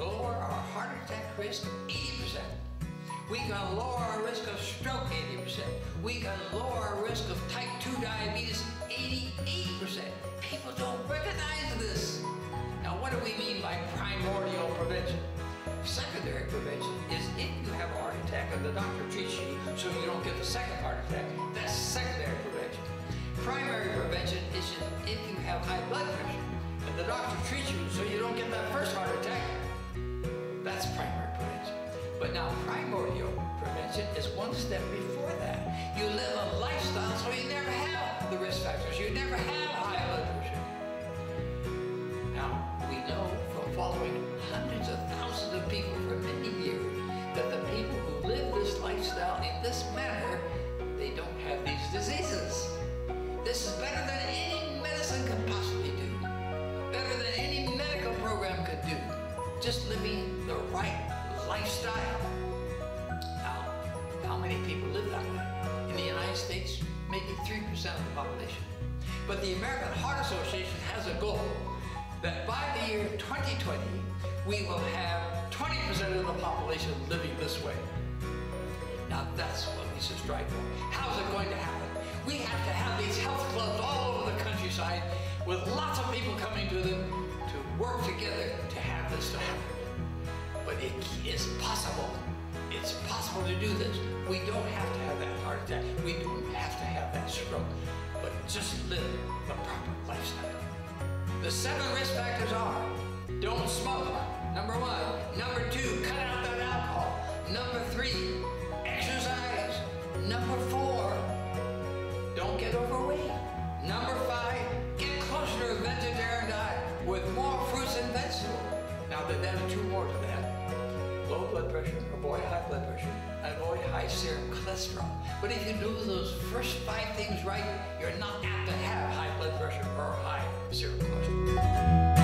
attack risk 80%. We can lower our risk of stroke 80%. We can lower our risk of type 2 diabetes 88%. People don't recognize this. Now, what do we mean by primordial prevention? Secondary prevention is if you have a heart attack and the doctor treats you so you don't get the second heart attack. That's secondary prevention. Primary is one step before that. You live a lifestyle so you never have the risk factors. You never have high blood pressure. Now, we know from following hundreds of thousands of people for many years that the people who live this lifestyle in this manner, they don't have these diseases. This is better than any medicine could possibly do. Better than any medical program could do. Just living the right lifestyle. 3% of the population. But the American Heart Association has a goal that by the year 2020, we will have 20% of the population living this way. Now that's what we should strive for. How's it going to happen? We have to have these health clubs all over the countryside with lots of people coming to them to work together to have this to happen. But it is possible. It's possible to do this. We don't have to have that heart attack. We don't have to have that stroke. But just live the proper lifestyle. The seven risk factors are don't smoke, number one. Number two, cut out that alcohol. Number three, exercise. Number four, don't get overweight. Number five, get closer to a vegetarian diet with more fruits and vegetables. Now, add two more to that. Low blood pressure, avoid high blood pressure, cholesterol. But if you do those first five things right, you're not apt to have high blood pressure or high serum cholesterol.